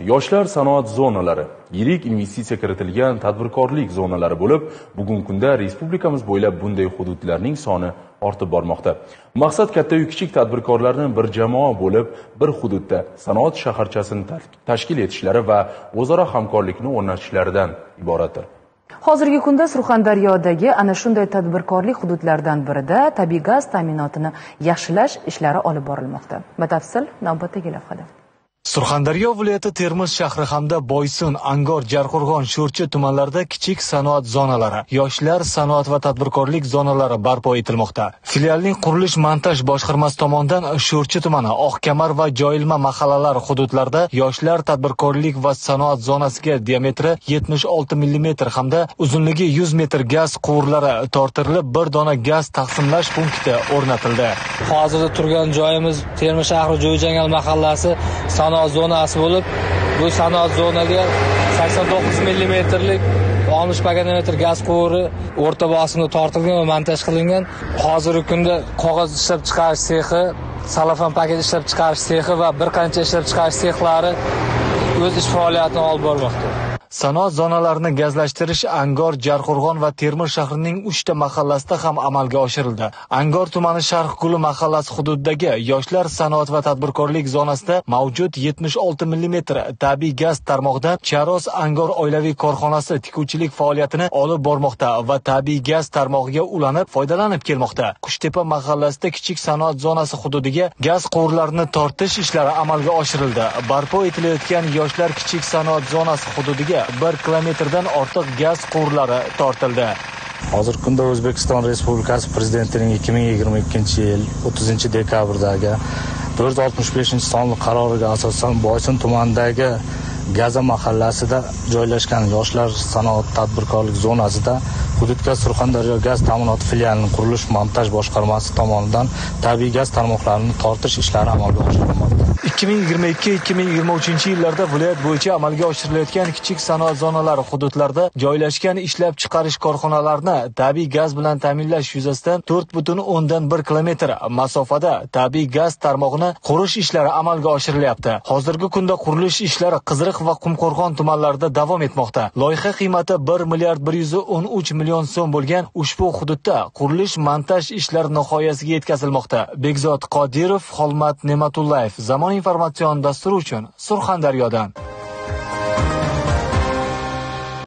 Yoshlar sanoat zonalari yirik investitsiya kiritilgan tadbirkorlik zonalari bo'lib, bugungi kunda respublikamiz bo'ylab bunday hududlarning soni ortib bormoqda. Maqsad katta-kichik tadbirkorlarni bir jamoa bo'lib, bir hududda sanoat shaharchasini tashkil etishlari va o'zaro hamkorlikni o'rnatishlaridan iboratdir. Hozirgi kunda Surxondaryodagi ana shunday tadbirkorlik hududlaridan birida tabiiy gaz ta'minotini yaxshilash ishlari olib borilmoqda. Batafsil navbatdagi lavhada. Surxondaryo viloyati Termiz shahri hamda Boysun, Angor, Jarqo'rg'on, Sho'rchi tumanlarida kichik sanoat zonalari, yoshlar sanoat va tadbirkorlik zonalari barpo etilmoqda. Filialning qurilish montaj boshqarmasi tomonidan Sho'rchi tumani, Oqkamar va Joyilma mahallalar hududlarida yoshlar tadbirkorlik va sanoat zonasiga diametri 76 mm hamda uzunligi 100 metr gaz quvurlari tortirilib, bir dona gaz taqsimlash punkti o'rnatildi. Hozirda turgan joyimiz Termiz shahri Jo'yjangal mahallasi sanoat zonasi bo'lib, bu sanoat zonaga 89 millimetrlik 60 paganometr gaz quvuri o'rta bosimda tortilgan va montaj qilingan. Hozirgi kunda qog'oz ishlab chiqarish sexi, salofan paket ishlab chiqarish sexi va bir qancha ishlab chiqarish sexlari o'z ish faoliyatini olib bormoqda. Sanoat zonalarini gazlashtirish Angor, Jarqo'rg'on va Termiz shahrining 3 ta mahallasida ham amalga oshirildi. Angor tumani Sharq Guli mahallasi hududidagi yoshlar sanoat va tadbirkorlik zonasida mavjud 76 mm tabiiy gaz tarmog'ida Charos Angor oilaviy korxonasi tikuvchilik faoliyatini olib bormoqda va tabiiy gaz tarmog'iga ulanib foydalanib kelmoqda. Qushtepa mahallasida kichik sanoat zonasi hududiga gaz quvurlarini tortish ishlari amalga oshirildi. Barpo etilayotgan yoshlar kichik sanoat zonasi hududiga 1 kilometrdan ortiq gaz quvurlari tortildi. Hozirgi kunda O'zbekiston Respublikasi Prezidentining 2022-yil 30-dekabrdagi 465-sonli qaroriga asosan Boysun tumanidagi Gaza mahallasida joylashgan yoshlar sanoat tadbirkorlik zonasida hududga Surxondaryo gaz ta'minoti filialining qurilish montaj boshqarmasi tomonidan tabiiy gaz tarmoqlarini tortish ishlari amalga oshirilmoqda. 2022-2023 yillarda viloyat bo'yicha amalga oshirilayotgan kichik sanoat zonalari hududlarida joylashgan ishlab chiqarish korxonalarini tabiiy gaz bilan ta'minlash yuzasidan 4,1 kilometr masofada tabiiy gaz tarmog'ini qurish ishlari amalga oshirilyapti. Hozirgi kunda qurilish ishlari Qiziriq va Qumqo'rg'on tumanlarida davom etmoqda. Loyiha qiymati 1 milliard 113 million so'm bo'lgan ushbu hududda qurilish montaj ishlari nihoyasiga yetkazilmoqda. Bekzod Qodirov, Xolmat Ne'matullayev Zamon این اطلاعاتی هستند برای شما از سرخان دریودان